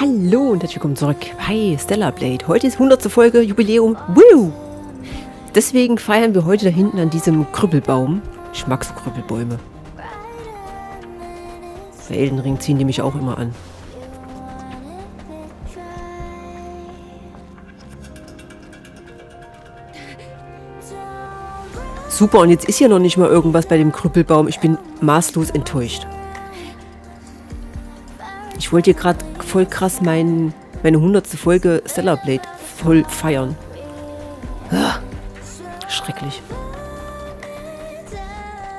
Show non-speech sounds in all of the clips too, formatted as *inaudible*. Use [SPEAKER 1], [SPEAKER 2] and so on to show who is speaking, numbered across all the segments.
[SPEAKER 1] Hallo und herzlich willkommen zurück bei Stellar Blade. Heute ist 100. Folge Jubiläum. Woo! Deswegen feiern wir heute da hinten an diesem Krüppelbaum. Ich mag so Krüppelbäume. Bei Elden ziehen die mich auch immer an. Super, und jetzt ist ja noch nicht mal irgendwas bei dem Krüppelbaum. Ich bin maßlos enttäuscht. Ich wollte hier gerade voll krass mein, meine hundertste Folge Stellar Blade voll feiern. Ah, schrecklich.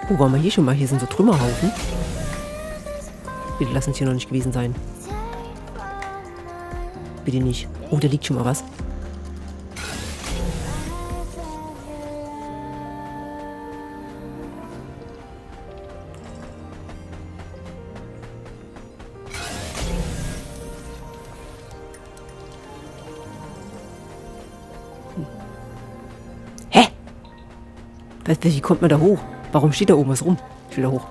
[SPEAKER 1] Oh, waren wir hier schon mal? Hier sind so Trümmerhaufen. Bitte lass uns hier noch nicht gewesen sein. Bitte nicht. Oh, da liegt schon mal was. Wie kommt man da hoch? Warum steht da oben was rum? Ich will da hoch.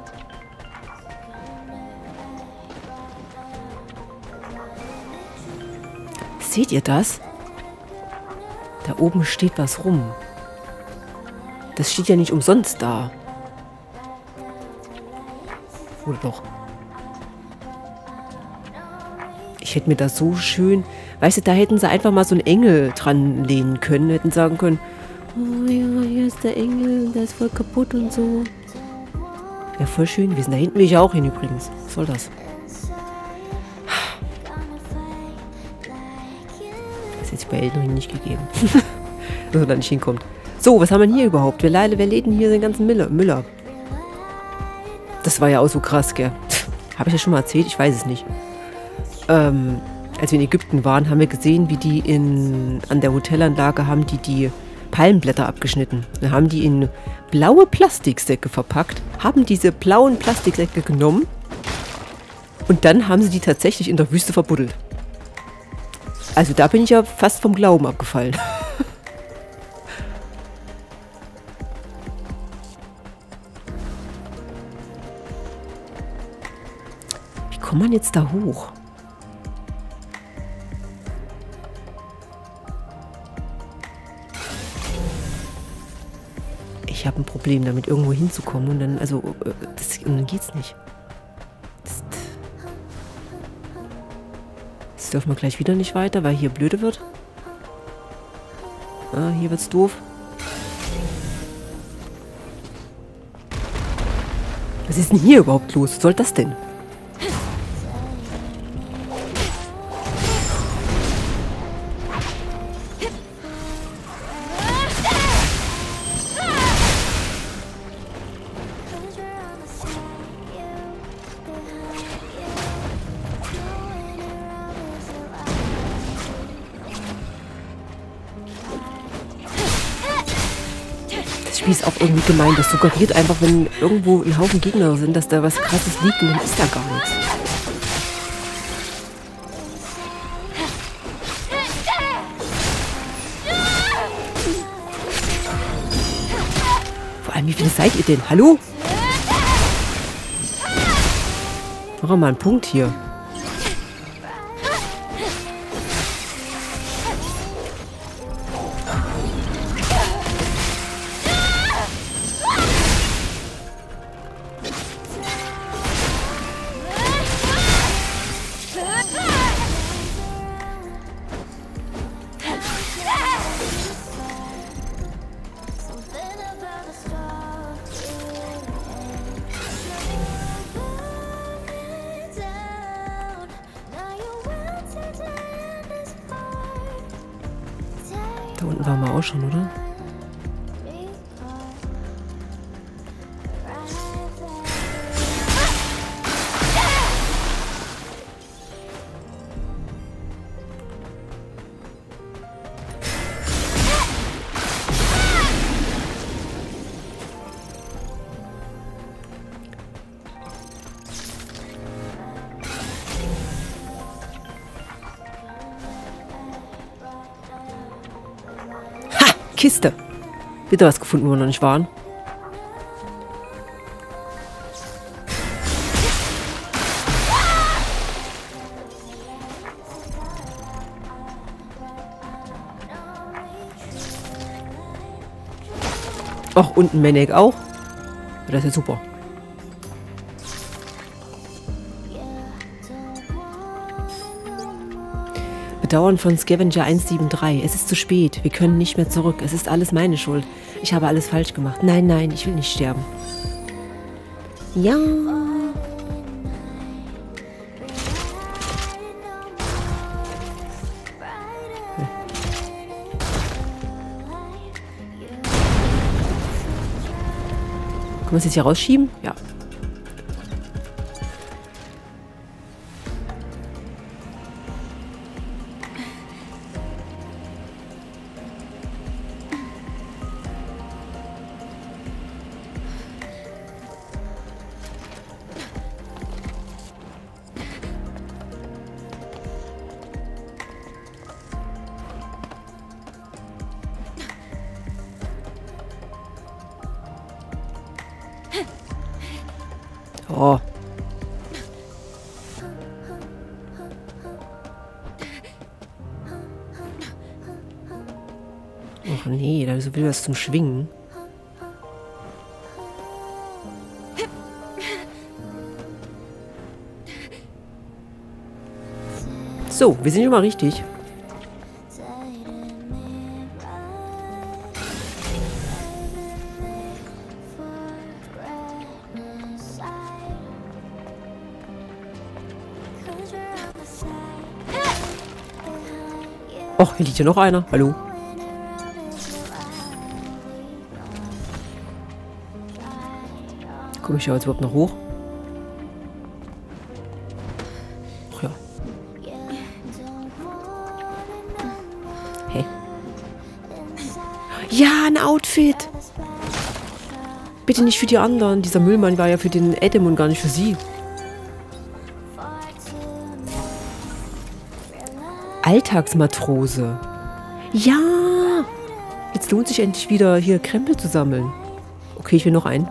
[SPEAKER 1] Seht ihr das? Da oben steht was rum. Das steht ja nicht umsonst da. Oder doch? Ich hätte mir das so schön... Weißt du, da hätten sie einfach mal so einen Engel dran lehnen können. Hätten sagen können, oh ja, hier ist der Engel, der ist voll kaputt und so. Ja, voll schön gewesen. Da hinten will ich auch hin übrigens. Was soll das? Das hätte ich bei Elden Ring nicht gegeben. *laughs* Dass er da nicht hinkommt. So, was haben wir denn hier überhaupt? Wer, wer lädt hier den ganzen Müller? Müller? Das war ja auch so krass, gell? Habe ich ja schon mal erzählt? Ich weiß es nicht. Ähm, als wir in Ägypten waren, haben wir gesehen, wie die in, an der Hotelanlage haben die die Palmblätter abgeschnitten. Dann haben die in blaue Plastiksäcke verpackt, haben diese blauen Plastiksäcke genommen und dann haben sie die tatsächlich in der Wüste verbuddelt. Also da bin ich ja fast vom Glauben abgefallen. *laughs* Wie kommt man jetzt da hoch? Ich habe ein Problem damit, irgendwo hinzukommen und dann, also, äh, das, und dann geht's nicht. Das, das dürfen wir gleich wieder nicht weiter, weil hier blöde wird. Ah, hier wird's doof. Was ist denn hier überhaupt los? Was soll das denn? Spiel ist auch irgendwie gemein. Das suggeriert einfach, wenn irgendwo ein Haufen Gegner sind, dass da was krasses liegt und dann ist da gar nichts. Vor allem, wie viele seid ihr denn? Hallo? Wir mal einen Punkt hier. Da unten waren wir auch schon, oder? Kiste. Wieder was gefunden, wo wir noch nicht waren. Auch unten Manek auch. Das ist ja super. Bedauern von Scavenger 173. Es ist zu spät. Wir können nicht mehr zurück. Es ist alles meine Schuld. Ich habe alles falsch gemacht. Nein, nein, ich will nicht sterben. Ja. Können wir es jetzt hier rausschieben? Ja. Nee, da will was zum Schwingen. So, wir sind schon mal richtig. Och, hier liegt ja noch einer. Hallo. Komme ich ja jetzt überhaupt noch hoch? Ach ja. Hey. Ja, ein Outfit. Bitte nicht für die anderen. Dieser Müllmann war ja für den Adam und gar nicht für sie. Alltagsmatrose. Ja! Jetzt lohnt sich endlich wieder, hier Krempel zu sammeln. Okay, ich will noch einen.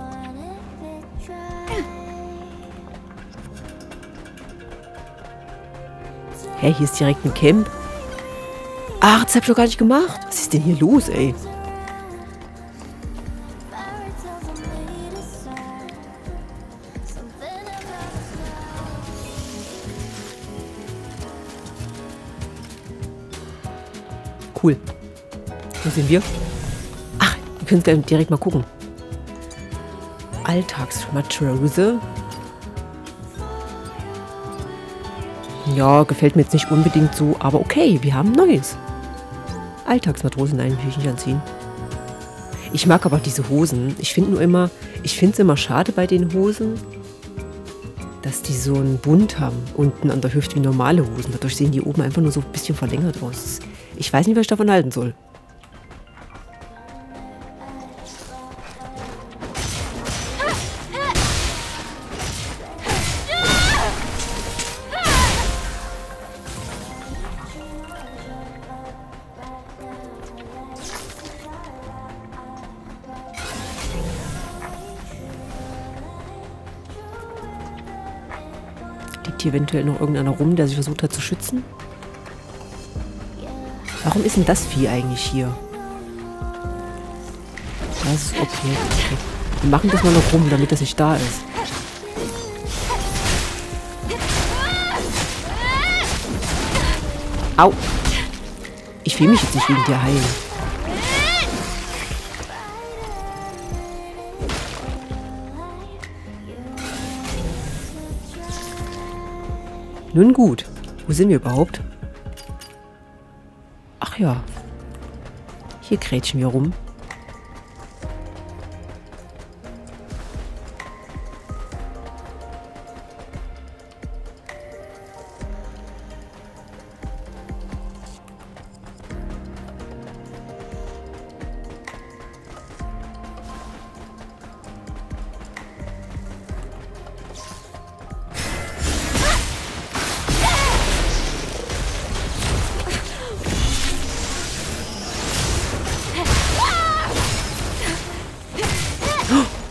[SPEAKER 1] Hä, hier ist direkt ein Camp. Ach, das hab ich doch gar nicht gemacht. Was ist denn hier los, ey? Cool. Wo sind wir? Ach, wir können direkt mal gucken. Alltagsmatrose. Ja, gefällt mir jetzt nicht unbedingt so, aber okay, wir haben Neues. Alltagsmatrosen, ich nicht anziehen. Ich mag aber diese Hosen. Ich finde nur immer, ich finde es immer schade bei den Hosen, dass die so einen Bund haben, unten an der Hüfte wie normale Hosen. Dadurch sehen die oben einfach nur so ein bisschen verlängert aus. Ich weiß nicht, was ich davon halten soll. Eventuell noch irgendeiner rum, der sich versucht hat zu schützen? Warum ist denn das Vieh eigentlich hier? Das ist okay. okay. Wir machen das mal noch rum, damit das nicht da ist. Au! Ich will mich jetzt nicht wegen dir heilen. Nun gut. Wo sind wir überhaupt? Ach ja. Hier krätschen wir rum.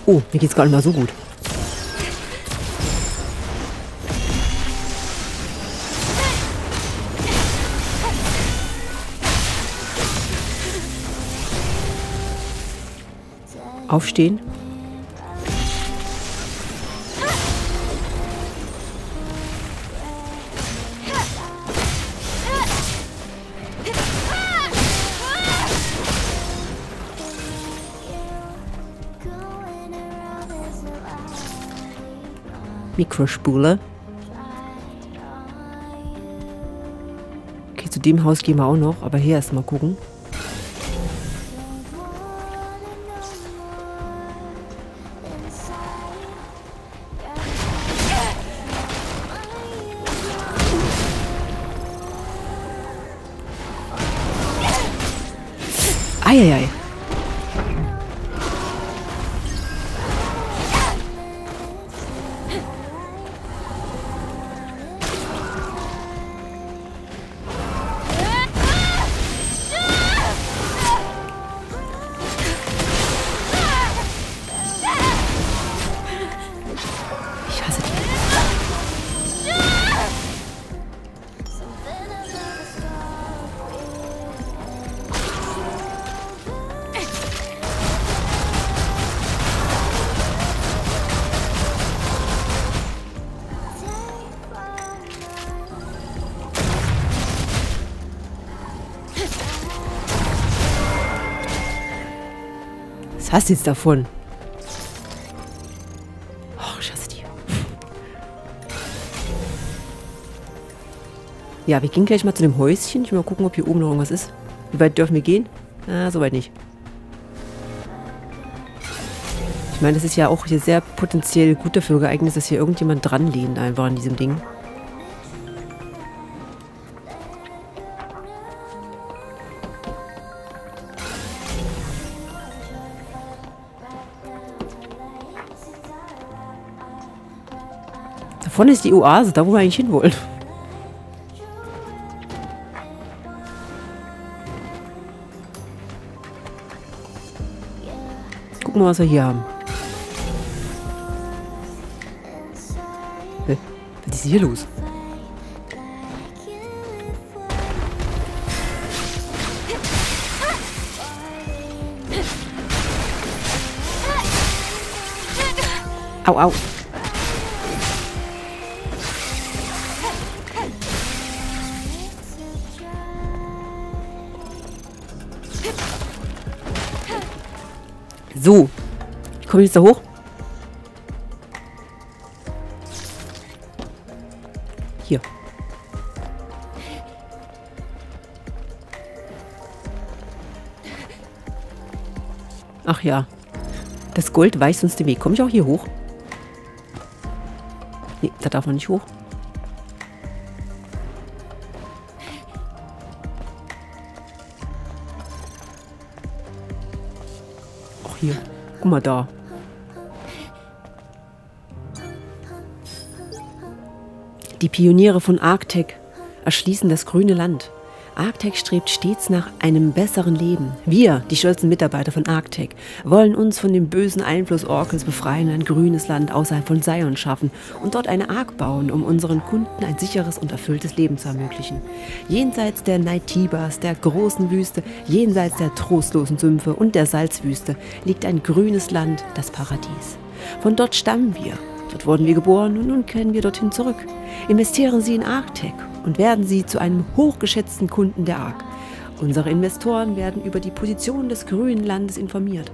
[SPEAKER 1] Oh, mir geht's gar nicht mal so gut. Aufstehen. Mikrospule. Okay, zu dem Haus gehen wir auch noch, aber hier erstmal gucken. Hast jetzt davon? Oh, ich hasse die. Ja, wir gehen gleich mal zu dem Häuschen. Ich will mal gucken, ob hier oben noch irgendwas ist. Wie weit dürfen wir gehen? Ah, soweit nicht. Ich meine, das ist ja auch hier sehr potenziell gut dafür geeignet, dass hier irgendjemand dran lehnt einfach an diesem Ding. Vorne ist die Oase, da wo wir eigentlich hinwollen. Gucken wir, was wir hier haben. Hä? Was ist hier los? Au, au. So. Ich komme jetzt da hoch. Hier. Ach ja. Das Gold weist uns den Weg. Komme ich auch hier hoch? Nee, da darf man nicht hoch. Mal da. Die Pioniere von Arctec erschließen das grüne Land. Arctec strebt stets nach einem besseren Leben. Wir, die stolzen Mitarbeiter von Arctec, wollen uns von dem bösen Einfluss Orkels befreien, ein grünes Land außerhalb von Sion schaffen und dort eine Ark bauen, um unseren Kunden ein sicheres und erfülltes Leben zu ermöglichen. Jenseits der Naitibas, der großen Wüste, jenseits der trostlosen Sümpfe und der Salzwüste liegt ein grünes Land, das Paradies. Von dort stammen wir. Dort wurden wir geboren und nun kehren wir dorthin zurück. Investieren Sie in Arctec und werden Sie zu einem hochgeschätzten Kunden der ARK. Unsere Investoren werden über die Position des grünen Landes informiert,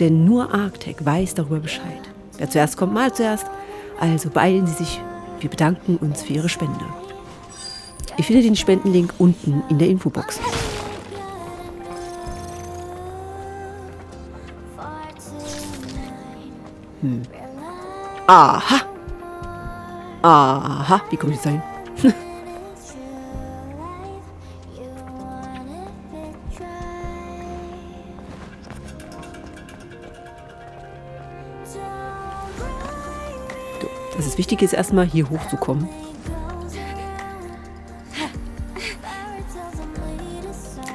[SPEAKER 1] denn nur Arctec weiß darüber Bescheid. Wer zuerst kommt, mal zuerst. Also beeilen Sie sich. Wir bedanken uns für Ihre Spende. Ihr findet den Spendenlink unten in der Infobox. Hm. Aha! Aha! Wie komme ich jetzt dahin? *laughs* Das Wichtige ist erstmal hier hochzukommen.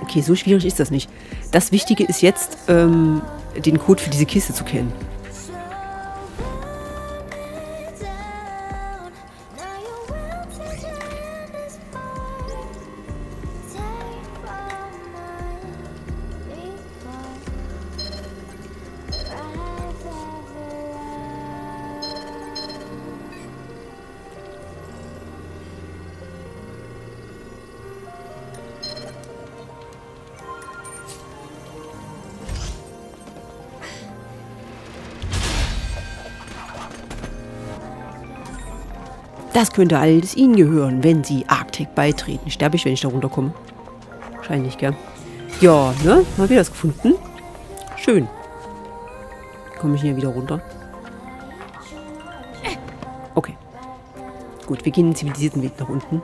[SPEAKER 1] Okay, so schwierig ist das nicht. Das Wichtige ist jetzt, ähm, den Code für diese Kiste zu kennen. Das könnte alles Ihnen gehören, wenn Sie Arctic beitreten. Sterbe ich, wenn ich da runterkomme? Wahrscheinlich, gell? Ja, ne? Mal wieder das gefunden. Schön. Komme ich hier wieder runter? Okay. Gut, wir gehen den zivilisierten Weg nach unten.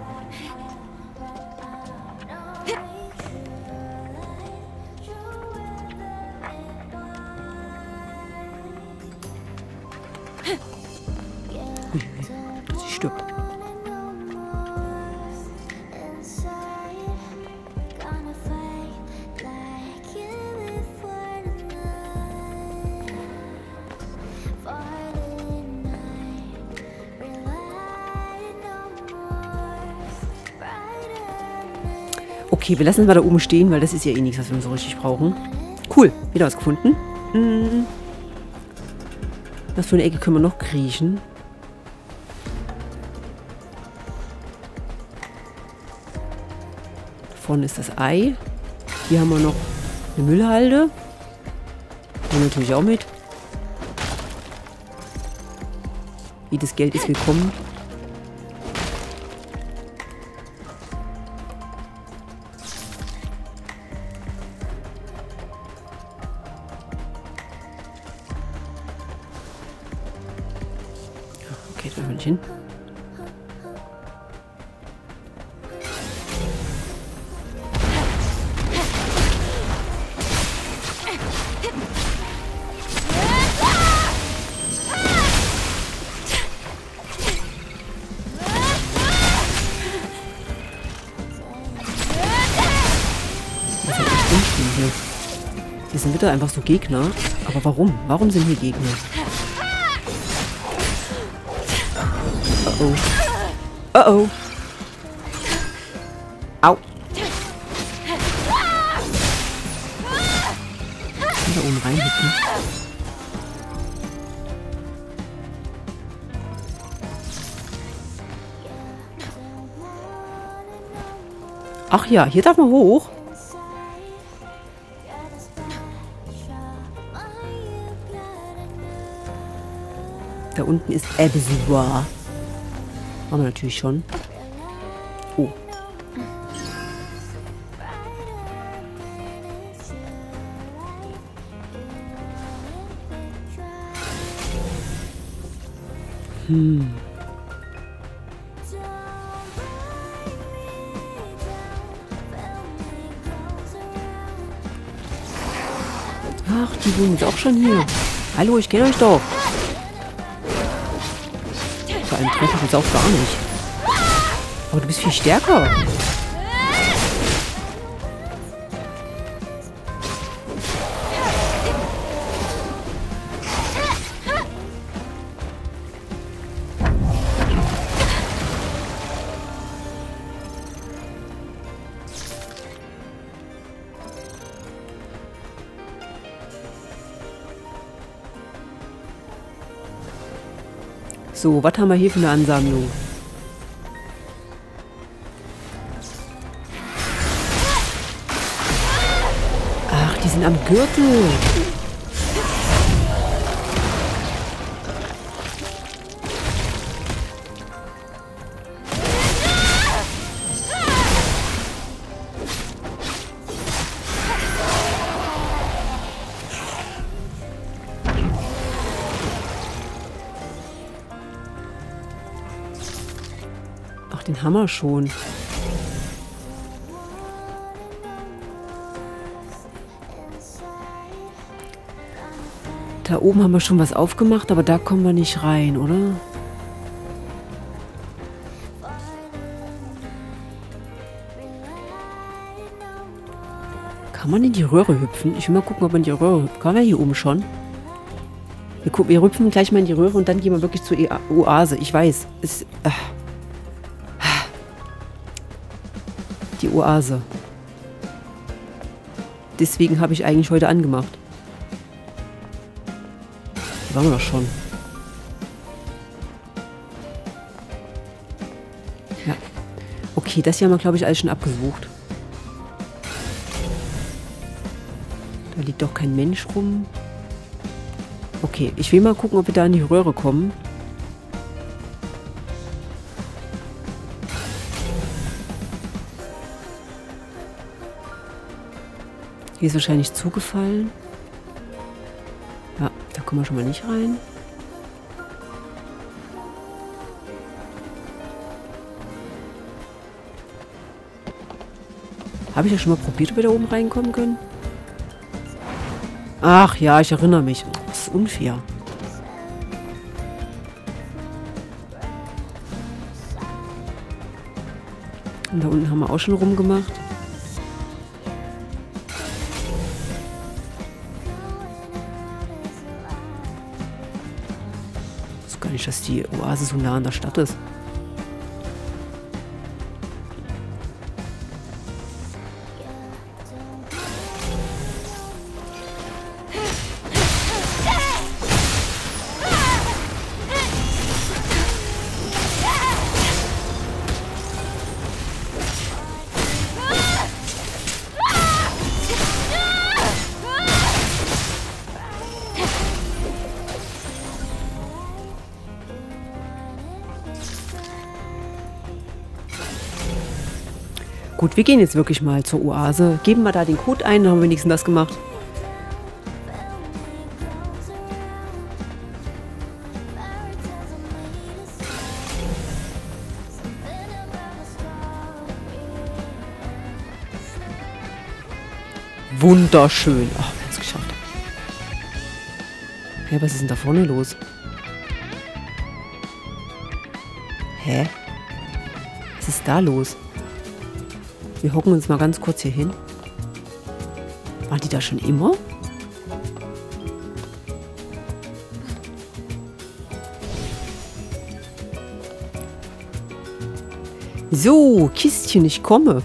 [SPEAKER 1] Okay, wir lassen es mal da oben stehen, weil das ist ja eh nichts, was wir so richtig brauchen. Cool, wieder was gefunden. Hm. Was für eine Ecke können wir noch kriechen? Da vorne ist das Ei. Hier haben wir noch eine Müllhalde. Nehmen natürlich auch mit. Jedes Geld ist willkommen. Da will ich hin. Hier? Hier sind wieder einfach so Gegner. Aber warum? Warum sind hier Gegner? Oh oh. Oh. Au. Kann da oben reinhüpfen? Ach ja, hier darf man hoch. Da unten ist Ebsuar. Haben wir natürlich schon. Oh. Hm. Ach, die wohnen jetzt auch schon hier. Hallo, ich kenne euch doch. Allem treffe ich uns auch gar nicht. Aber du bist viel stärker. So, was haben wir hier für eine Ansammlung? Ach, die sind am Gürtel. Den Hammer schon. Da oben haben wir schon was aufgemacht, aber da kommen wir nicht rein, oder? Kann man in die Röhre hüpfen? Ich will mal gucken, ob man in die Röhre hüpft. Kann man hier oben schon? Wir, gucken, wir hüpfen gleich mal in die Röhre und dann gehen wir wirklich zur E- Oase. Ich weiß. Es, äh. Die Oase. Deswegen habe ich eigentlich heute angemacht. Da waren wir doch schon. Ja. Okay, das hier haben wir, glaube ich, alles schon abgesucht. Da liegt doch kein Mensch rum. Okay, ich will mal gucken, ob wir da in die Röhre kommen. Hier ist wahrscheinlich zugefallen. Ja, da kommen wir schon mal nicht rein. Habe ich ja schon mal probiert, ob wir da oben reinkommen können? Ach ja, ich erinnere mich. Das ist unfair. Und da unten haben wir auch schon rumgemacht. Gar nicht, dass die Oase so nah an der Stadt ist. Gut, wir gehen jetzt wirklich mal zur Oase. Geben wir da den Code ein, dann haben wir wenigstens das gemacht. Wunderschön. Ach, wir haben es geschafft. Hä, was ist denn da vorne los? Hä? Was ist da los? Wir hocken uns mal ganz kurz hier hin. Waren die da schon immer? So, Kistchen, ich komme.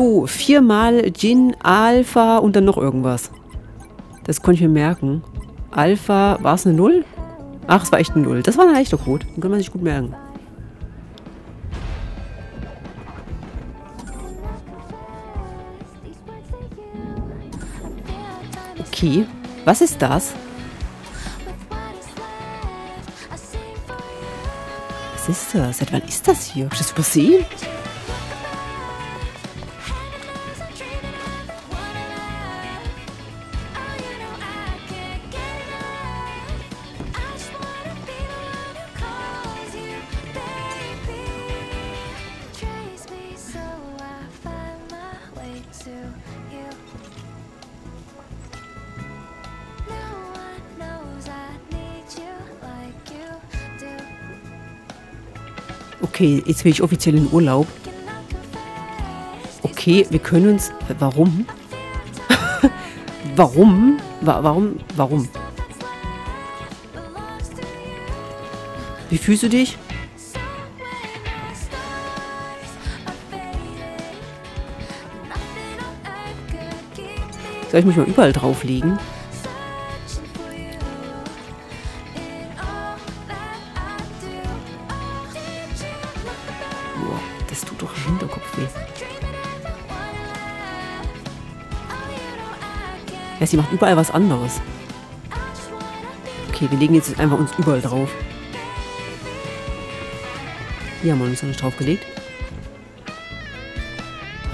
[SPEAKER 1] So, viermal Gin, Alpha und dann noch irgendwas. Das konnte ich mir merken. Alpha, war es eine Null? Ach, es war echt eine Null. Das war ein leichter Code. Den kann man sich gut merken. Okay, was ist das? Was ist das? Seit wann ist das hier? Hab ich das übersehen? Okay, jetzt will ich offiziell in Urlaub. Okay, wir können uns... Warum? *laughs* warum? Wa warum? Warum? Wie fühlst du dich? Soll ich mich mal überall drauflegen? Sie macht überall was anderes. Okay, wir legen jetzt einfach uns überall drauf. Hier haben wir uns noch nicht draufgelegt.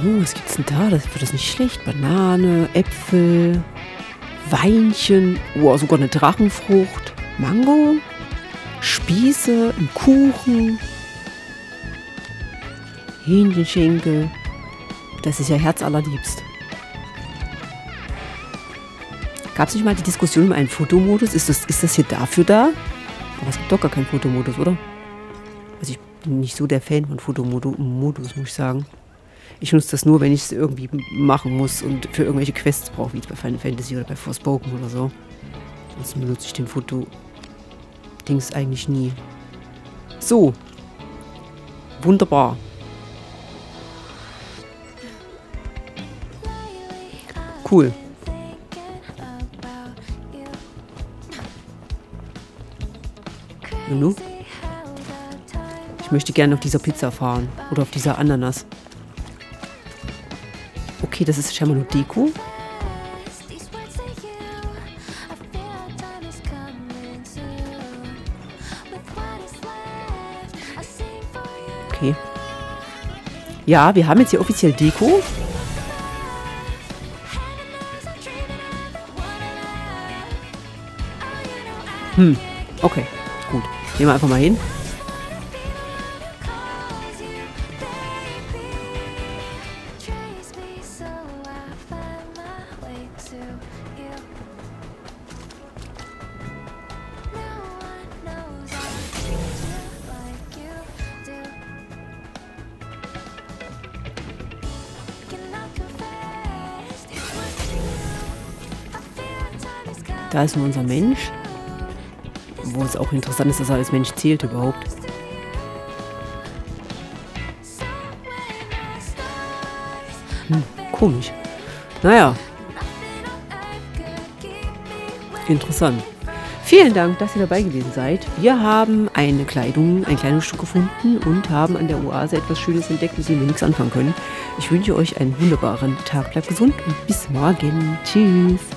[SPEAKER 1] Oh, was gibt's denn da? Das wird das nicht schlecht. Banane, Äpfel, Weinchen. Oh, sogar eine Drachenfrucht. Mango. Spieße, ein Kuchen. Hähnchenschenkel. Das ist ja herzallerliebst. Gab es nicht mal die Diskussion um einen Fotomodus? Ist das, ist das hier dafür da? Aber es gibt doch gar keinen Fotomodus, oder? Also ich bin nicht so der Fan von Fotomodus, muss ich sagen. Ich nutze das nur, wenn ich es irgendwie machen muss und für irgendwelche Quests brauche, wie bei Final Fantasy oder bei Forspoken oder so. Sonst benutze ich den Foto-Dings eigentlich nie. So. Wunderbar. Cool. Lulu? Ich möchte gerne auf dieser Pizza fahren. Oder auf dieser Ananas. Okay, das ist scheinbar nur Deko. Okay. Ja, wir haben jetzt hier offiziell Deko. Hm, okay. Gehen wir einfach mal hin. Da ist nur unser Mensch. Wo es auch interessant ist, dass er als Mensch zählt überhaupt. Hm, komisch. Naja. Interessant. Vielen Dank, dass ihr dabei gewesen seid. Wir haben eine Kleidung, ein Kleidungsstück gefunden und haben an der Oase etwas Schönes entdeckt, mit dem wir nichts anfangen können. Ich wünsche euch einen wunderbaren Tag. Bleibt gesund und bis morgen. Tschüss.